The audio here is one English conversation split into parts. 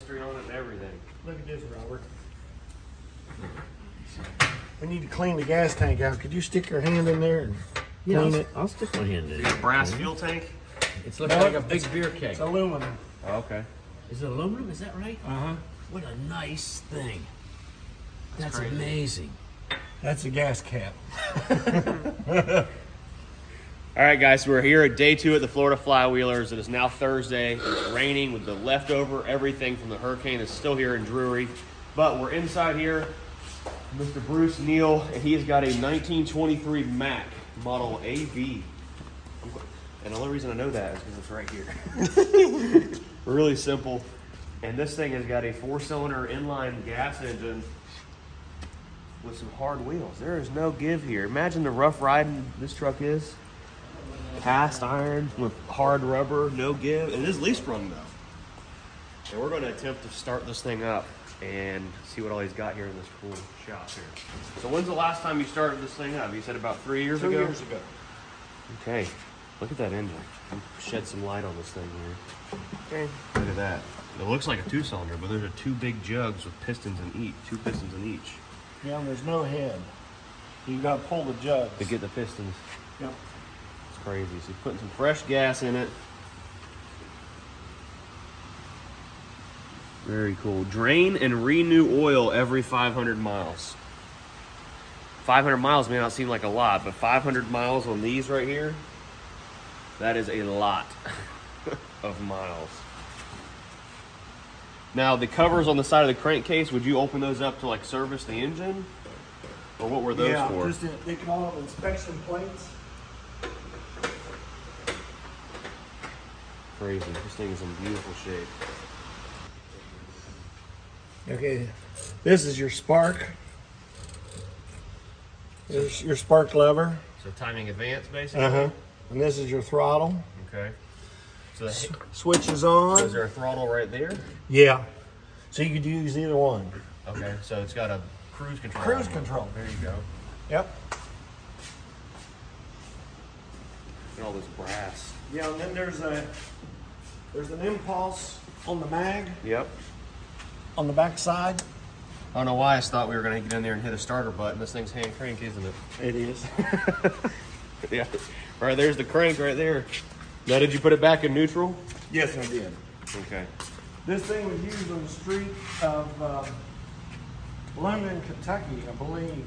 history on it and everything. Look at this, Robert. We need to clean the gas tank out. Could you stick your hand in there and Yeah, clean I'll, it? I'll stick my hand in it. Brass fuel tank? It's looking No, like a big beer keg. It's aluminum. Oh, okay. Is it aluminum? Is that right? Uh-huh. What a nice thing. That's, crazy. amazing. That's a gas cap. All right, guys, we're here at day two at the Florida Flywheelers. It is now Thursday. It's raining with the leftover everything from the hurricane is still here in Drury. But we're inside here. Mr. Bruce Neal, and he's got a 1923 Mack Model AB. And the only reason I know that is because it's right here. really simple. And this thing has got a four cylinder inline gas engine with some hard wheels. There is no give here. Imagine the rough riding this truck is. Cast iron with hard rubber, no give. It is lease run though. And we're going to attempt to start this thing up and see what all he's got here in this cool shop here. So when's the last time you started this thing up? You said about three years Two ago? years ago. Okay. Look at that engine. Shed some light on this thing here. Okay. Look at that. It looks like a two cylinder, but there's a two big jugs with pistons in each. Two pistons in each. Yeah, and there's no head. You got to pull the jugs. To get the pistons. Yep. It's crazy. So he's putting some fresh gas in it. Very cool. Drain and renew oil every 500 miles. 500 miles may not seem like a lot, but 500 miles on these right here, that is a lot of miles. Now, the covers on the side of the crankcase, would you open those up to like service the engine? Or what were those yeah, for? just in, they call them inspection plates. Crazy. This thing is in beautiful shape. Okay, this is your spark. This is your spark lever. So timing advance, basically. Uh huh. And this is your throttle. Okay. So the, Switches is on. Is there a throttle right there? Yeah. So you could use either one. Okay. So it's got a cruise control. Cruise control. There you go. Yep. And all this brass. Yeah, and then there's a there's an impulse on the mag Yep. on the back side. I don't know why I thought we were gonna get in there and hit a starter button. This thing's hand crank, isn't it? It is. yeah. Right there's the crank right there. Now, did you put it back in neutral? yes, I did. Okay. This thing was used on the street of um, London, Kentucky, I believe,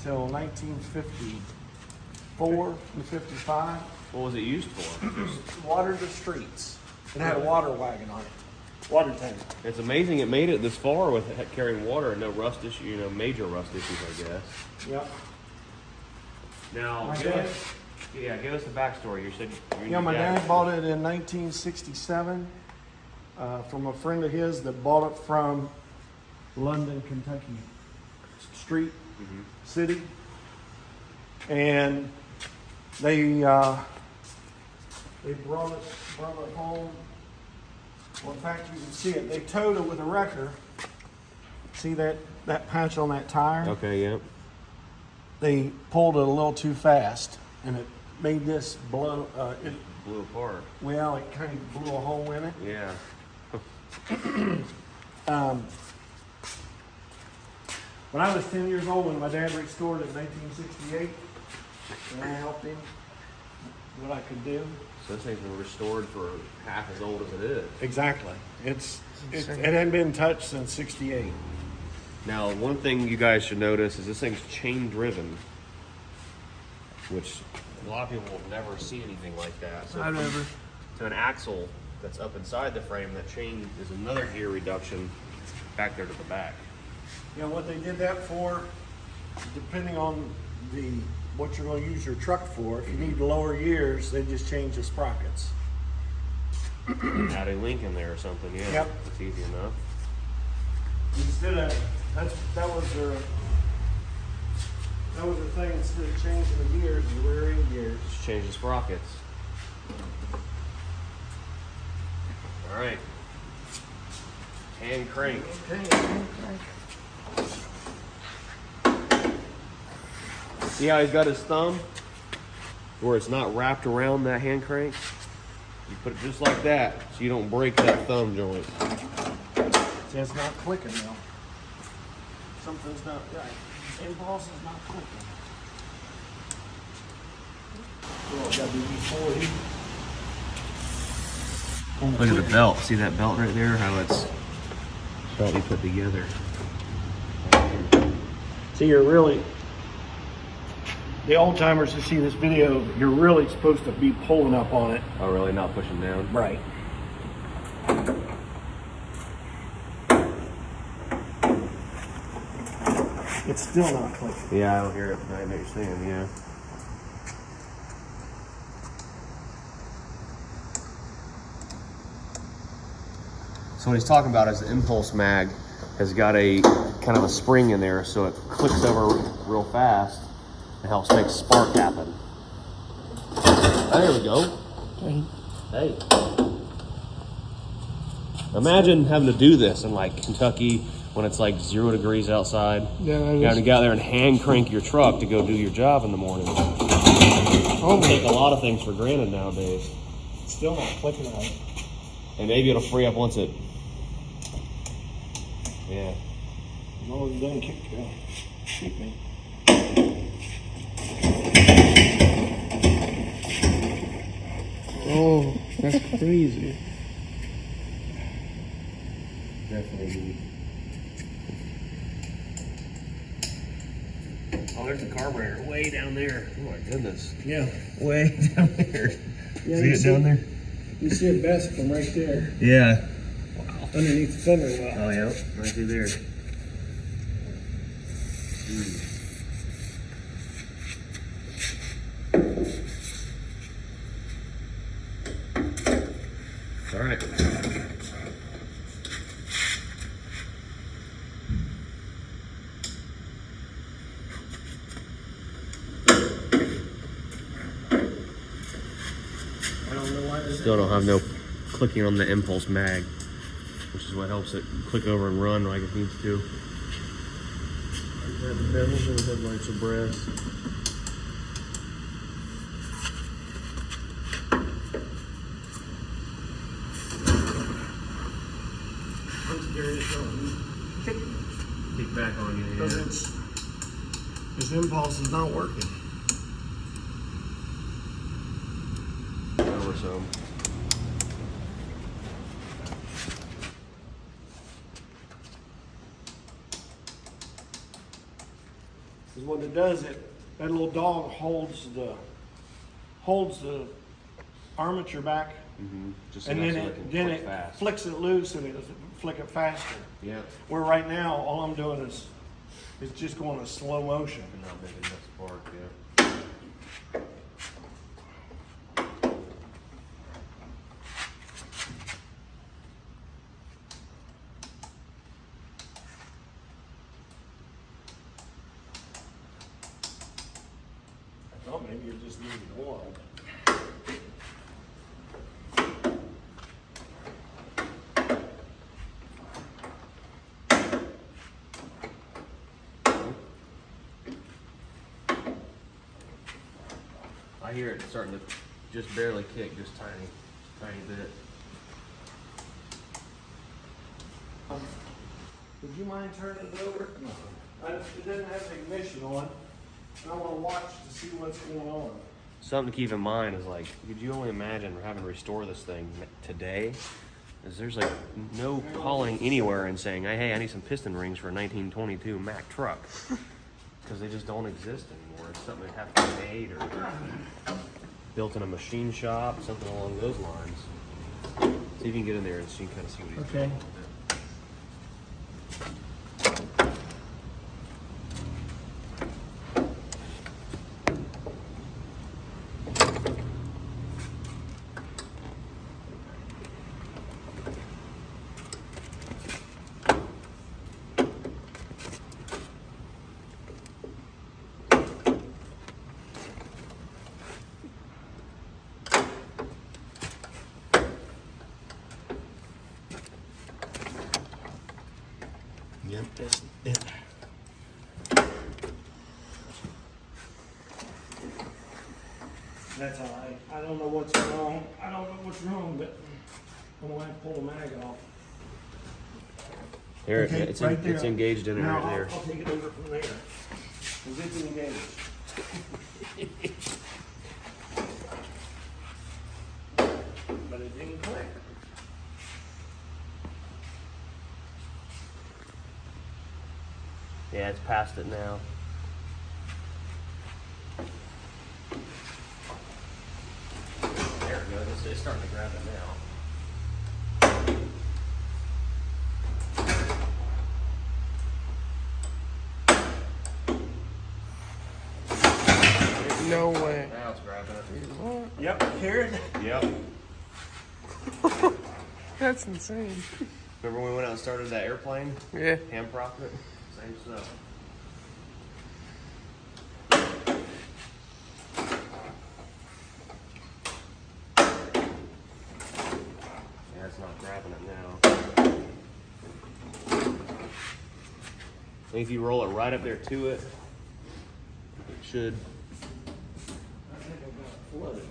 till 1954 and 55. What was it used for? Water the streets. It had a water wagon on it. Water tank. it's amazing it made it this far with it carrying water and no rust issue, you know, major rust issues, I guess. Yep. Now, give us, yeah, give us the backstory. You said you Yeah, my dad bought it in 1967 uh, from a friend of his that bought it from London, Kentucky Street City, and they uh, they brought it brought it home. Well, in fact, you can see it. They towed it with a wrecker. See that that patch on that tire? Okay, yeah. They pulled it a little too fast, and it made this blow. Uh, it, Blew apart. well, it kind of blew a hole in it. Yeah. Um, when I was 10 years old, when my dad restored it in 1968, and I helped him what I could do. So this thing's been restored for half as old as it is. Exactly. It's it, it hadn't been touched since 68. Now, one thing you guys should notice is this thing's chain driven, which a lot of people will never see anything like that. So never. to an axle that's up inside the frame, that chain is another gear reduction back there to the back. You know what they did that for? Depending on the what you're going to use your truck for. If you need lower gears, they just change the sprockets. Add a link in there or something, yeah. Yep. It's easy enough. Instead of that's that was their that was the thing. Instead of changing the gears, the rear end gears. Just change the sprockets. All right. Hand crank. Okay. See how he's got his thumb? Where it's not wrapped around that hand crank? You put it just like that, so you don't break that thumb joint. See, it's not clicking now. Something's not right. Impulse is not clicking. Oh, gotta be E40. Look at the belt. See that belt right there? How it's belt you put together. See, you're really, the old timers who see this video, you're really supposed to be pulling up on it. Oh, really? Not pushing down? Right. It's still not clicking. Yeah, I don't hear it. I know what you're saying, yeah. So what he's talking about is the impulse mag has got a kind of a spring in there, so it clicks over real fast and helps make spark happen. There we go. Hey. Imagine having to do this in like Kentucky when it's like zero degrees outside. Yeah, You got to get out there and hand crank your truck to go do your job in the morning. Oh, Take a lot of things for granted nowadays. Still not clicking right. And maybe it'll free up once it. Yeah. No, it doesn't kick, uh, kick me. Oh, that's crazy. Definitely. Oh, there's the carburetor way down there. Oh my goodness. Yeah. Way down there. Yeah, See you it see- down there? You see it best from right there, Yeah. Wow. underneath the fender well. Oh, yeah. Right through there. All right. I don't know why there's Still don't have no clicking on the impulse mag, which is what helps it click over and run like it needs to. the bezels and the headlights abreast. I'm scared it's going kick Kick back on you. because it's his impulse is not working. Over some. What it does, it that little dog holds the holds the armature back, mm-hmm. Just and then so it can then it fast. flicks it loose and it flick it faster. Yeah. Where right now, all I'm doing is is just going in slow motion. Not that spark. Yeah. I thought maybe it just needed one. I hear it starting to just barely kick, just tiny, tiny bit. Would you mind turning it over? I, it doesn't have the ignition on. I want to watch to see what's going on. Something to keep in mind is like, could you only imagine having to restore this thing today? Is there's like no calling anywhere and saying, hey, hey, I need some piston rings for a 1922 Mack truck. Because they just don't exist anymore. It's something that have to be made or built in a machine shop, something along those lines. See if you can get in there and see, kind of see what he's Okay. doing. Yep, that's it. That's all right. I don't know what's wrong. I don't know what's wrong, but I'm gonna have to pull the mag off. There, Okay, it's, right in, there. it's engaged in it Now right there. I'll, I'll take it over from there. Cause it's engaged. But it didn't click. Yeah, it's past it now. There it goes. It's, it's starting to grab it now. No way. Now it's grabbing it. Yep, hear it? Yep. That's insane. Remember when we went out and started that airplane? Yeah. Hand propped it? Same stuff. Yeah, it's not grabbing it now. I think if you roll it right up there to it, it should. I think I got it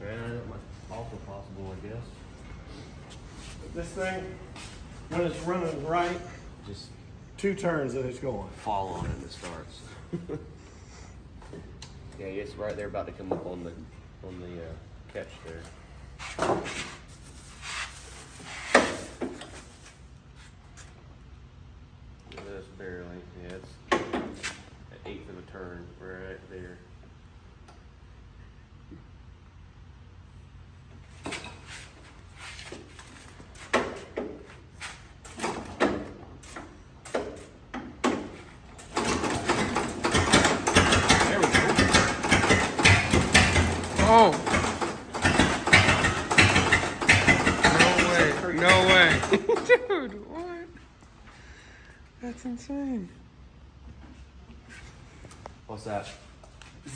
flooded. Yeah, that might also possible, I guess. This thing, when it's running right, Just two turns and it's going. fall on it and it starts. yeah, it's right there about to come up on the on the uh, catch there. Just barely. Yeah, it's an eighth of a turn right there. There we go. Oh. No way. No way. Dude, what? That's insane. What's that?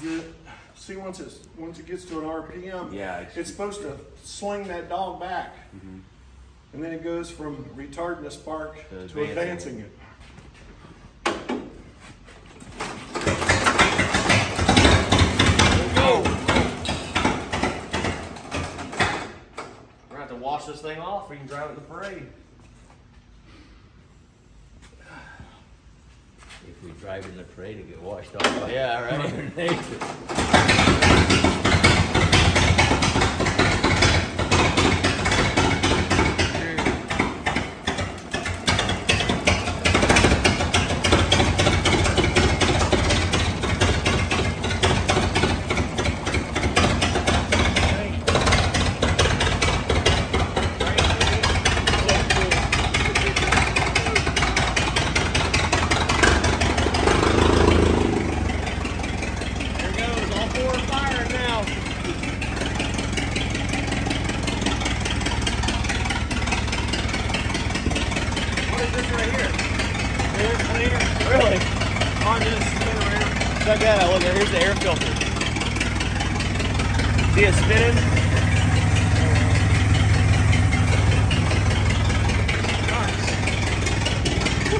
it, see, once it's, once it gets to an RPM, Yeah, it's- it's supposed to swing that dog back. Mm-hmm. And then it goes from retarding the spark To to advancing advancing it. Go! We're gonna have to wash this thing off. We can drive it in the parade. If we drive in the parade and get washed off Yeah, right. Mother Nature. There goes. All four are firing now. What is this right here? Air cleaner. Really? On this spin around. Check that out. Look, here's the air filter. See it spinning?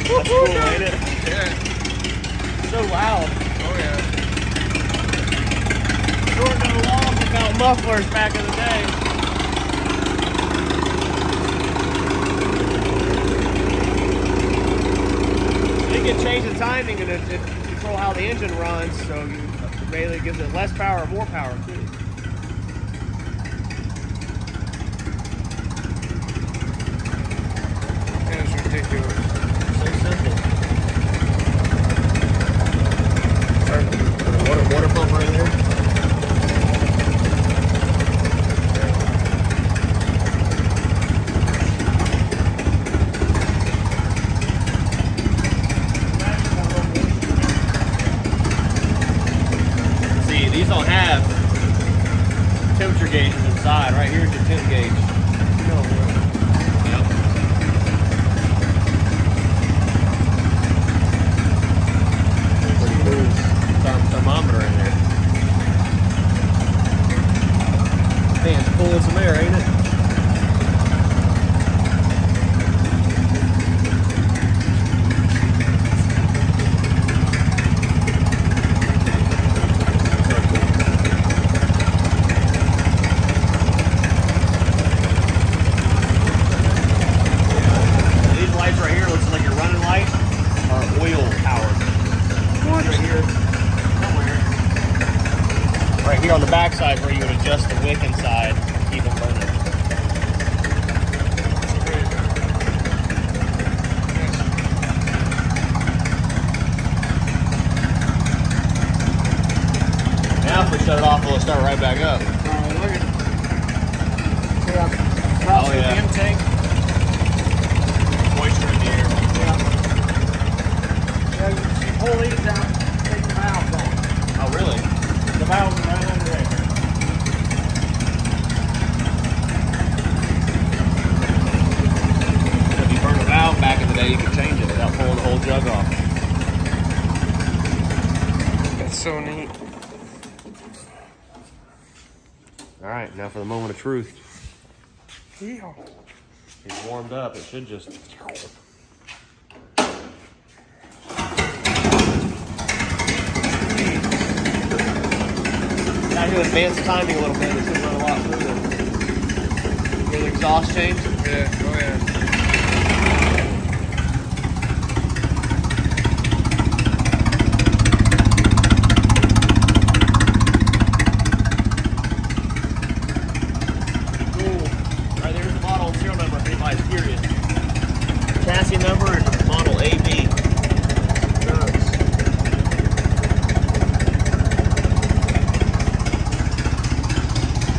That's cool, ain't it? Yeah. So loud. Oh yeah. Short no long without mufflers back in the day. You can change the timing and it, it control how the engine runs, so you mainly gives it less power or more power too. That's ridiculous. So simple. Put water, water pump right there. See, these don't have temperature gauges inside. Right here's your temp gauge. Yep. Therm- thermometer in there. Man, air, ain't it? on the back side where you would adjust the wick inside to keep them burning. Now if we shut it off, will it start right back up? Alright, look at See how across Oh, the yeah. intake? Moisture in the air. Yeah. Yeah, you you pull these out, take the valves off. Oh, really? The valves are right under there. If you burn a valve back in the day, you could change it without pulling the whole jug off. That's so neat. All right, now for the moment of truth. Yeah. It's warmed up. It should just. Now to advance timing a little bit. It should run a lot smoother. Hear the exhaust change? Yeah. Oh yeah. Cool. All right, there's the model and serial number if. Chassis number is model AB.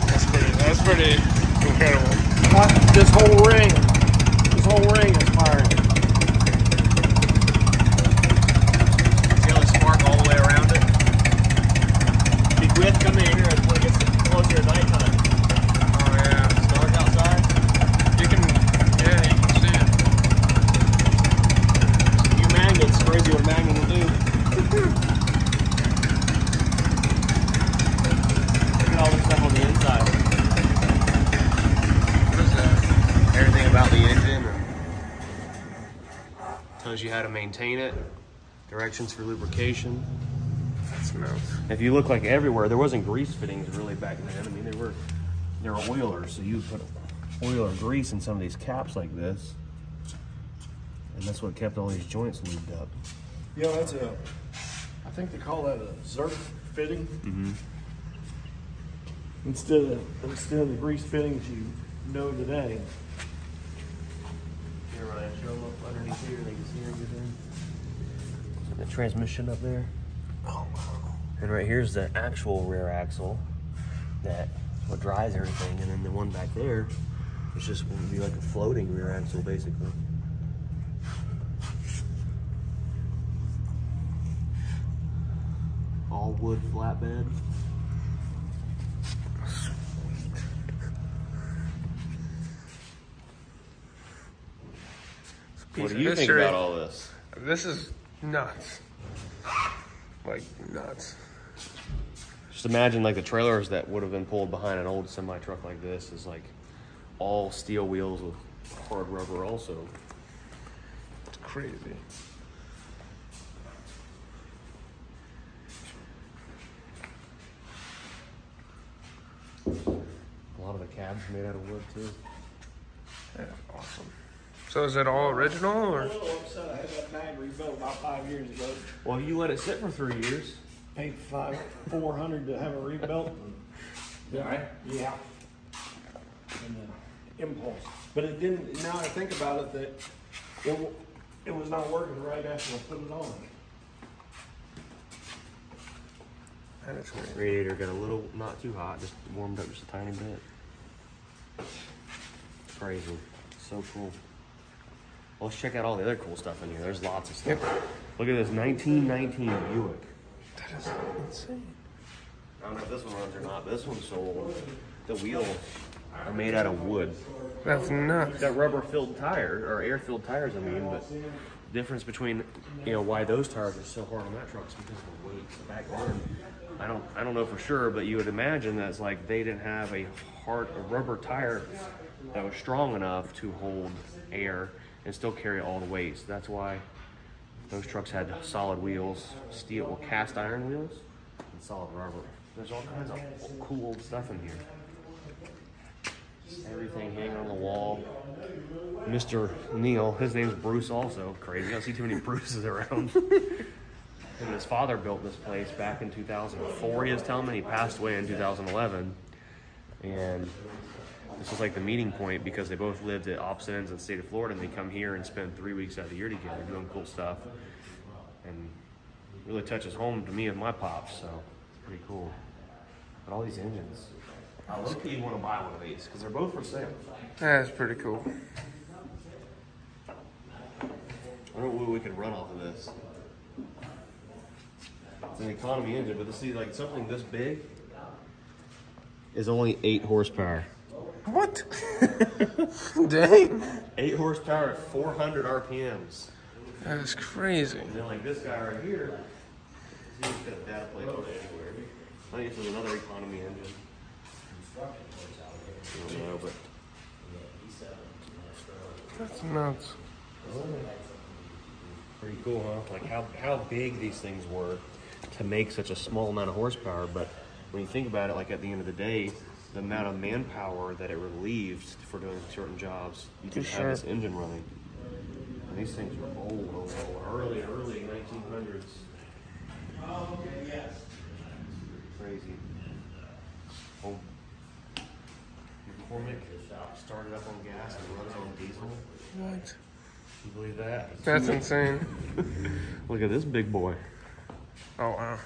That's pretty. That's pretty incredible. Uh, This whole ring, this whole ring is firing. See how the spark all the way around it? Big width coming in here as when it gets closer to nighttime. Oh yeah. It's dark outside. You can. Yeah, you can see it. Few magnets, crazy what a magnet will do. Look at all this stuff on the inside. What is that? Everything about the engine. Tells you how to maintain it. Directions for lubrication. That's nuts. If you look like everywhere, there wasn't grease fittings really back then. I mean, they were they were oilers, so you put oil or grease in some of these caps like this, and that's what kept all these joints lubed up. Yeah, that's a, I think they call that a Zerk fitting. Mm-hmm. Instead of, instead of the grease fittings you know today. Here, Ryan, show them up underneath here. They can see everything. The transmission up there. Oh, wow. And right here's the actual rear axle. That what drives everything, and then the one back there is just would be like a floating rear axle, basically. All wood flatbed. What Piece do of you think history. about all this? This is nuts. Like nuts. Just imagine like the trailers that would have been pulled behind an old semi truck like this is like all steel wheels with hard rubber also. It's crazy. A lot of the cabs made out of wood too. Yeah, awesome. So is it all original I'm a or? I had that mag rebuilt about five years ago. Well, you let it sit for three years. Paid five, four hundred to have it rebuilt. Yeah. Yeah. And the impulse, but it didn't. Now I think about it, that it it was not working right after I put it on. That is crazy. Radiator got a little not too hot, just warmed up just a tiny bit. Crazy. So cool. Let's check out all the other cool stuff in here. There's lots of stuff. Look at this 1919 Buick. That is insane. I don't know if this one runs or not, but this one's so old. The wheels are made out of wood. That's nuts. It's got rubber filled tires, or air filled tires, I mean, but the difference between, you know, why those tires are so hard on that truck is because of the weight. Back then, I don't, I don't know for sure, but you would imagine that it's like they didn't have a hard, a rubber tire that was strong enough to hold air and still carry all the weight. So that's why those trucks had solid wheels, steel, well, cast iron wheels, and solid rubber. There's all kinds of cool old stuff in here. Everything hanging on the wall. Mr. Neil, his name's Bruce also. Crazy. I don't see too many Bruces around. And his father built this place back in 2004. He was telling me he passed away in 2011, and this was like the meeting point because they both lived at opposite ends of the state of Florida, and they come here and spend three weeks out of the year together doing cool stuff, and really touches home to me and my pops. So it's pretty cool. But all these engines, I look you want to buy one of these because they're both for sale. That's pretty cool. I don't know what we could run off of this. It's an economy engine, but to see like something this big is only eight horsepower. What? Dang. Eight horsepower at 400 RPMs. That is crazy. And then like this guy right here, he's got a data plate on it anywhere. I think this is another economy engine. I don't know, but That's nuts. pretty cool, huh? Like how, how big these things were to make such a small amount of horsepower. But when you think about it, like at the end of the day, the amount of manpower that it relieved for doing certain jobs, you could For have this engine running. And these things were old, old, old, early, early 1900s. Okay, yes. Crazy. Old McCormick started up on gas and runs on diesel. What? You believe that? That's insane. Look at this big boy. Oh wow.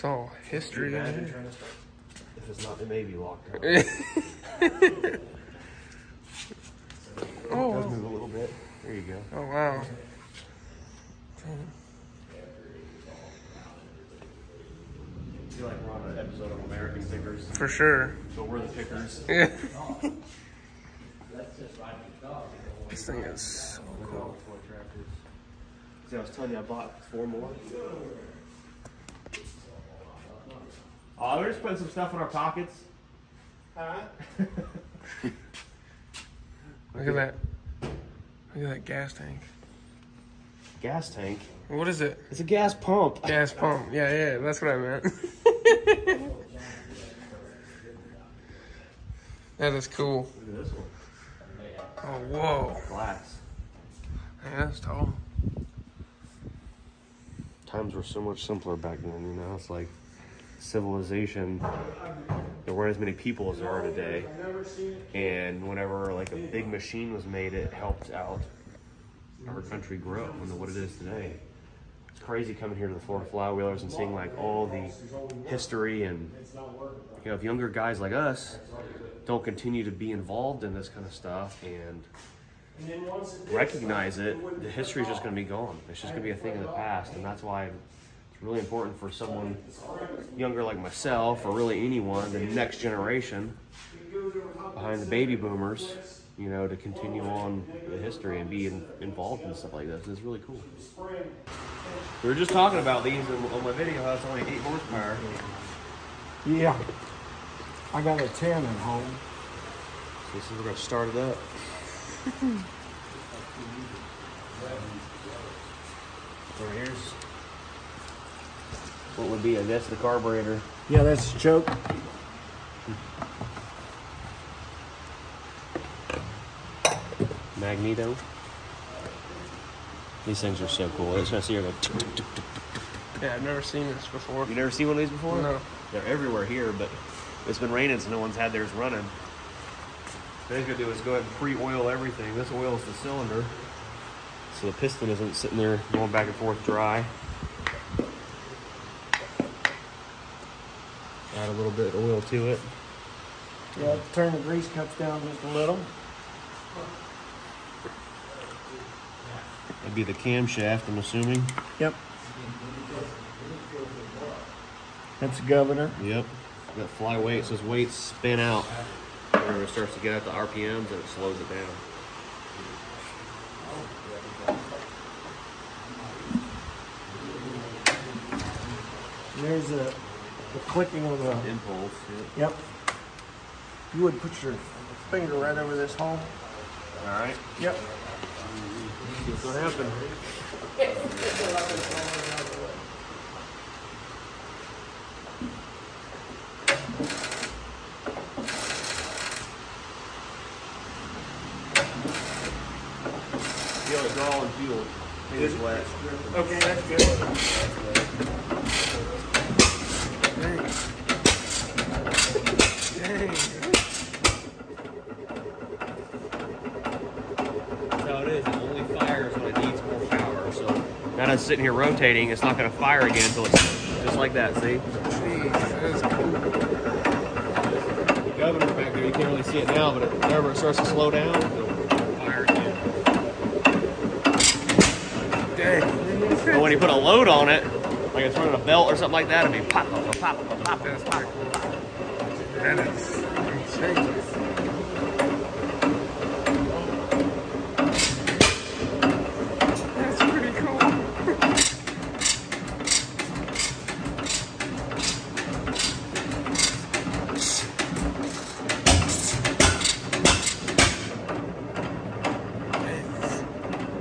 It's all history in Imagine here. trying to start. If it's not, it may be locked up. It Oh, does wow. move a little bit. There you go. oh wow. Like we're on an episode of American Pickers. For sure. So we're the pickers. Yeah. this thing is so Look at all cool. the toy tractors. See, I was telling you I bought four more. Uh, oh, we're just putting some stuff in our pockets. Huh? Look at that. Look at that gas tank. Gas tank. What is it? It's a gas pump. Gas pump. Yeah, yeah, that's what I meant. that is cool. Look at this one. Oh, whoa. Glass. Yeah, that's tall. Times were so much simpler back then, you know? It's like civilization. There weren't as many people as there are today. And whenever like a big machine was made, it helped out our country grow into what it is today. It's crazy coming here to the Florida Flywheelers and seeing like all the history and you know if younger guys like us don't continue to be involved in this kind of stuff and recognize it, the history is just going to be gone. It's just going to be a thing of the past, and that's why really important for someone younger like myself, or really anyone, the next generation behind the baby boomers, you know, to continue on the history and be in, involved in stuff like this. It's really cool. We were just talking about these in, on my video. How it's only eight horsepower. Yeah. I got a 10 at home. So this is we're going to start it up. So here's what would be, I guess, the carburetor. Yeah, that's a choke. Magneto. These things are so cool. It's gonna see her go. tick, tick, tick, tick. Yeah, I've never seen this before. You never seen one of these before? No. They're everywhere here, but it's been raining, so no one's had theirs running. What he's gonna do is go ahead and pre-oil everything. This oils the cylinder, so the piston isn't sitting there going back and forth dry. Add a little bit of oil to it. Yeah, turn the grease cups down just a little. That'd be the camshaft, I'm assuming. Yep. That's the governor. Yep. That fly weight, so his weights spin out. Whenever it starts to get at the RPMs, and it slows it down. There's a, the clicking of the. Impulse. Yep. You would put your finger right over this hole. All right. Yep. See what's gonna happen. Feel it drawing fuel. It is wet. Okay, that's good. Dang. So it is. It only fires when it needs more power. So now that it's sitting here rotating, it's not going to fire again until it's just like that. See? Jeez, that's cool. The governor back there, you can't really see it now, but it, whenever it starts to slow down, it'll fire again. Dang. But when you put a load on it, like it's running a belt or something like that, it'll be pop, pop, pop, pop, pop, That's pop, pop. That is insane. That's pretty cool.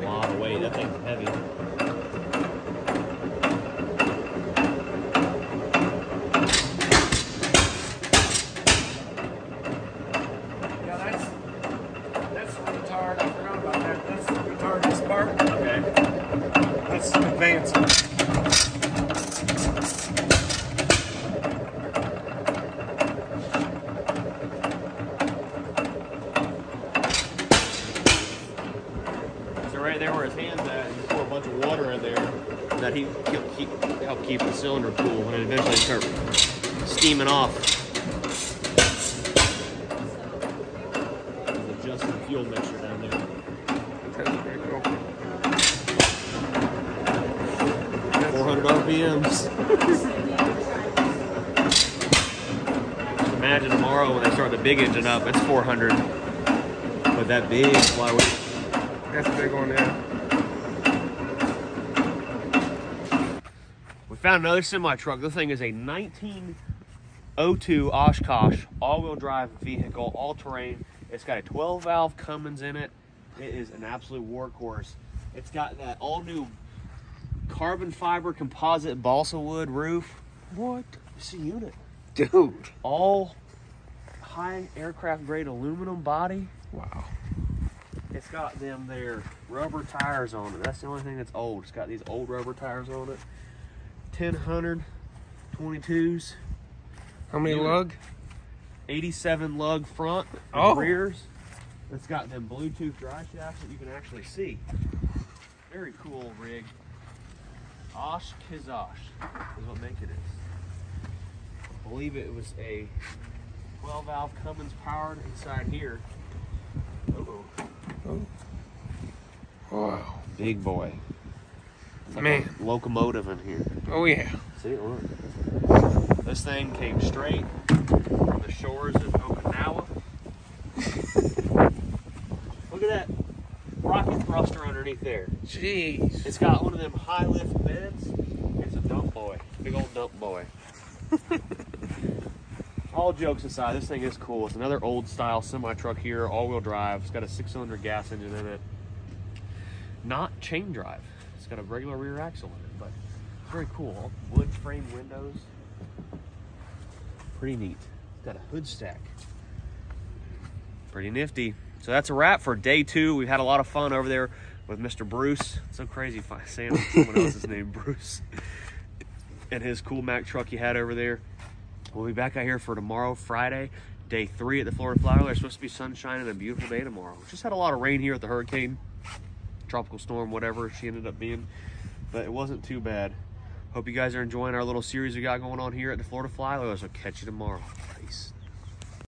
A lot of weight. That thing's heavy. Yeah, that's, that's the retard, I forgot about that, that's the retarded spark, Okay. that's advanced. So right there where his hand's at, you pour a bunch of water in there that he he'll keep help keep the cylinder cool and it eventually start steaming off. He's adjusting the fuel mixture down there. That's pretty cool. 400 RPMs. Imagine tomorrow when they start the big engine up, it's 400. With that big flywheel. That's a big one there. We found another semi truck. This thing is a 1902 Oshkosh all-wheel drive vehicle, all-terrain. It's got a 12 valve Cummins in it. It is an absolute workhorse. It's got that all-new carbon fiber composite balsa wood roof. What? It's a unit. Dude. All high aircraft grade aluminum body. Wow. It's got them there rubber tires on it. That's the only thing that's old. It's got these old rubber tires on it. 1000 22s. How many lug? 87 lug front and Oh. rears. It's got them Bluetooth dry shafts that you can actually see. Very cool rig. Osh Kizosh is what make it is. I believe it was a 12 valve Cummins powered inside here. Uh-oh. Wow. Big boy. It's like Man. locomotive in here. Oh yeah. See, it look. This thing came straight from the shores of Okinawa. look at that rocket thruster underneath there. Jeez. It's got one of them high lift beds. It's a dump boy. Big old dump boy. All jokes aside, this thing is cool. It's another old style semi truck here, all wheel drive. It's got a six cylinder gas engine in it. Not chain drive. It's got a regular rear axle in it, but it's very cool. Wood frame windows. Pretty neat. It's got a hood stack. Pretty nifty. So that's a wrap for day two. We've had a lot of fun over there with Mr. Bruce. It's so crazy saying someone else's name, Bruce. And his cool Mack truck he had over there. We'll be back out here for tomorrow, Friday, day three at the Florida Flower. There's supposed to be sunshine and a beautiful day tomorrow. Just had a lot of rain here at the hurricane, tropical storm, whatever she ended up being, but it wasn't too bad. Hope you guys are enjoying our little series we got going on here at the Florida Fly. I'll catch you tomorrow. Peace.